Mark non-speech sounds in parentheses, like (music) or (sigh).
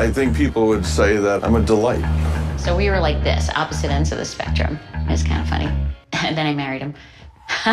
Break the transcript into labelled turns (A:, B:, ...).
A: I think people would say that I'm a delight.
B: So we were like this, opposite ends of the spectrum. It's kind of funny. (laughs) And then I married him. (laughs)